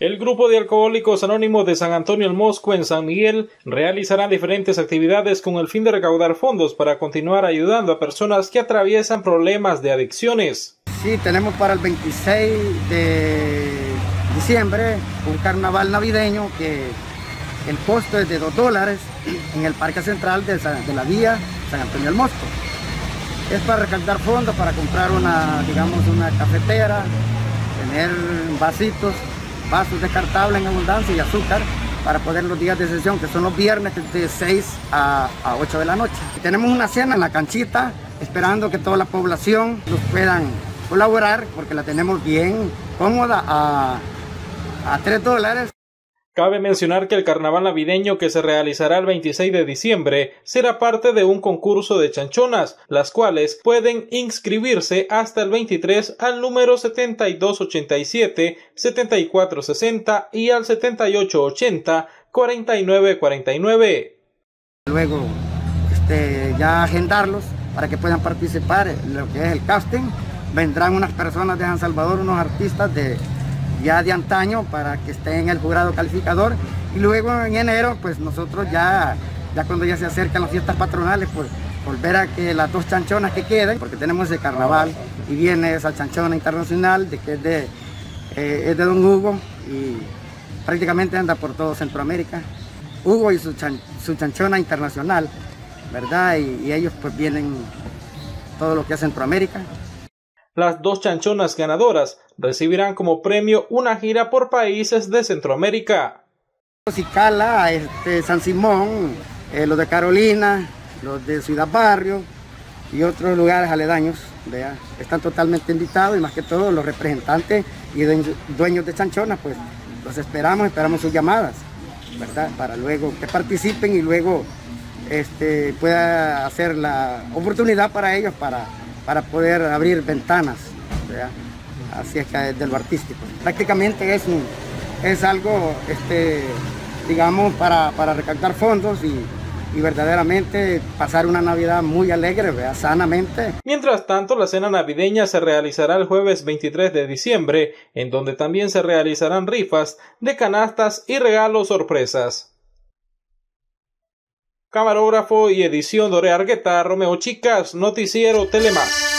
El grupo de alcohólicos anónimos de San Antonio el Mosco en San Miguel realizará diferentes actividades con el fin de recaudar fondos para continuar ayudando a personas que atraviesan problemas de adicciones. Sí, tenemos para el 26 de diciembre un carnaval navideño que el costo es de 2 dólares en el Parque Central de, la vía San Antonio el Mosco. Es para recaudar fondos, para comprar una, digamos, una cafetera, tener vasitos vasos descartables en abundancia y azúcar para poder los días de sesión, que son los viernes de 6 a, 8 de la noche. Tenemos una cena en la canchita, esperando que toda la población nos puedan colaborar, porque la tenemos bien cómoda a, a 3 dólares. Cabe mencionar que el carnaval navideño que se realizará el 26 de diciembre será parte de un concurso de chanchonas, las cuales pueden inscribirse hasta el 23 al número 7287 7460 y al 7880 4949. Luego este, ya agendarlos para que puedan participar en lo que es el casting. Vendrán unas personas de San Salvador, unos artistas de ya de antaño para que esté en el jurado calificador y luego en enero pues nosotros ya, ya cuando ya se acercan las fiestas patronales pues volver a que las dos chanchonas que queden, porque tenemos ese carnaval y viene esa chanchona internacional de que es de, eh, es de Don Hugo y prácticamente anda por todo Centroamérica. Hugo y su, su chanchona internacional, ¿verdad? Y, y ellos pues vienen todo lo que es Centroamérica. Las dos chanchonas ganadoras recibirán como premio una gira por países de Centroamérica. Cala, este, San Simón, eh, los de Carolina, los de Ciudad Barrio y otros lugares aledaños, están totalmente invitados y más que todo los representantes y dueños de chanchonas, pues los esperamos, esperamos sus llamadas, ¿verdad? Para luego que participen y luego este, pueda hacer la oportunidad para ellos para para poder abrir ventanas así es que desde lo artístico. Prácticamente es, es algo, este, digamos, para, para recaptar fondos y, y verdaderamente pasar una Navidad muy alegre, sanamente. Mientras tanto, la cena navideña se realizará el jueves 23 de diciembre, en donde también se realizarán rifas de canastas y regalos sorpresas. Camarógrafo y edición Dore Argueta, Romeo Chicas, Noticiero Telemás.